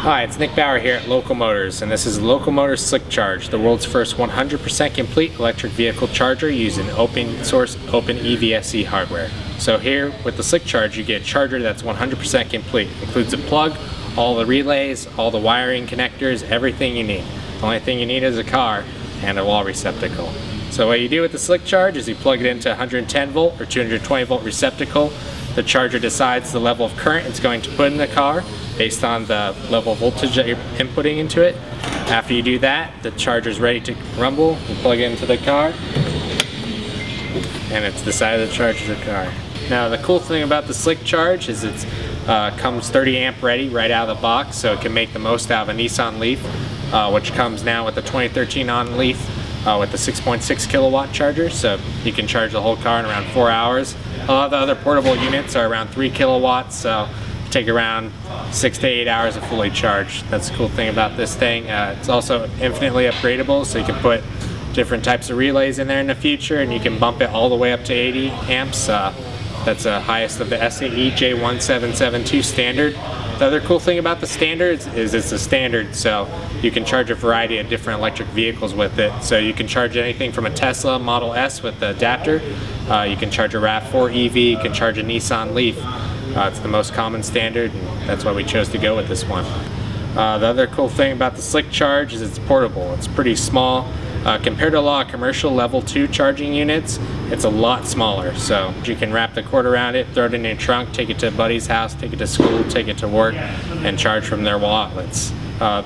Hi, it's Nick Bauer here at Local Motors, and this is Local Motors Slick Charge, the world's first 100% complete electric vehicle charger using open source Open EVSE hardware. So here with the Slick Charge, you get a charger that's 100% complete. Includes a plug, all the relays, all the wiring connectors, everything you need. The only thing you need is a car and a wall receptacle. So what you do with the Slick Charge is you plug it into 110 volt or 220 volt receptacle. The charger decides the level of current it's going to put in the car based on the level of voltage that you're inputting into it. After you do that, the charger is ready to rumble. You plug it into the car, and it's decided to charge the car. Now the cool thing about the Slick Charge is it uh, comes 30 amp ready right out of the box, so it can make the most out of a Nissan Leaf, uh, which comes now with the 2013 on Leaf uh, with the 6.6 kilowatt charger, so you can charge the whole car in around four hours. A lot of the other portable units are around three kilowatts, so take around six to eight hours to fully charge. That's the cool thing about this thing. Uh, it's also infinitely upgradable, so you can put different types of relays in there in the future, and you can bump it all the way up to 80 amps. Uh, that's the highest of the SAE J1772 standard. The other cool thing about the standards is it's a standard, so you can charge a variety of different electric vehicles with it. So you can charge anything from a Tesla Model S with the adapter, uh, you can charge a RAV4 EV, you can charge a Nissan Leaf. Uh, it's the most common standard, and that's why we chose to go with this one. Uh, the other cool thing about the Slick Charge is it's portable. It's pretty small. Uh, compared to a lot of commercial level 2 charging units, it's a lot smaller. So you can wrap the cord around it, throw it in your trunk, take it to a buddy's house, take it to school, take it to work, and charge from their wall outlets. Uh,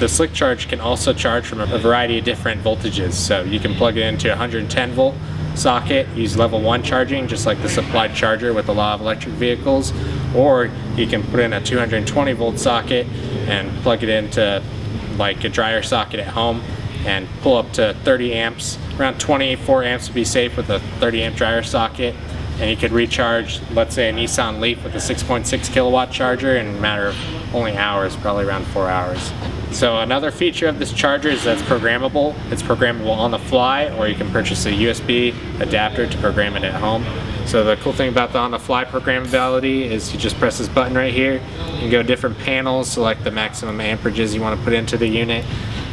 the Slick Charge can also charge from a variety of different voltages. So you can plug it into a 110 volt socket, use level 1 charging just like the supplied charger with a lot of electric vehicles, or you can put in a 220 volt socket and plug it into like a dryer socket at home and pull up to 30 amps. Around 24 amps would be safe with a 30 amp dryer socket and you could recharge, let's say a Nissan Leaf with a 6.6 kilowatt charger in a matter of only hours, probably around four hours. So another feature of this charger is that it's programmable. It's programmable on the fly or you can purchase a USB adapter to program it at home. So the cool thing about the on the fly programmability is you just press this button right here. Can go different panels, select the maximum amperages you want to put into the unit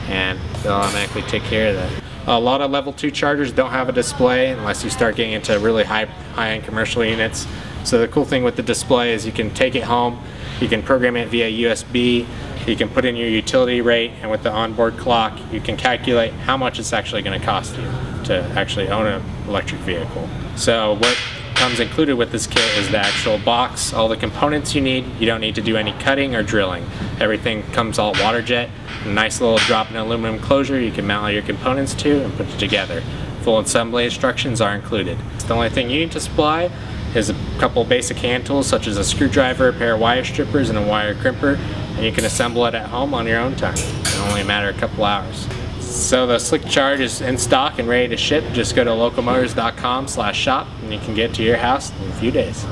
and they'll automatically take care of that. A lot of level 2 chargers don't have a display unless you start getting into really high high-end commercial units. So the cool thing with the display is you can take it home, you can program it via USB, you can put in your utility rate, and with the onboard clock, you can calculate how much it's actually going to cost you to actually own an electric vehicle. So what comes included with this kit is the actual box, all the components you need. You don't need to do any cutting or drilling. Everything comes all water jet. A nice little drop-in aluminum closure you can mount all your components to and put it together. Full assembly instructions are included. The only thing you need to supply is a couple basic hand tools such as a screwdriver, a pair of wire strippers, and a wire crimper, and you can assemble it at home on your own time. It's only matter a couple hours. So the Slick Charge is in stock and ready to ship. Just go to localmotors.com slash shop and you can get to your house in a few days.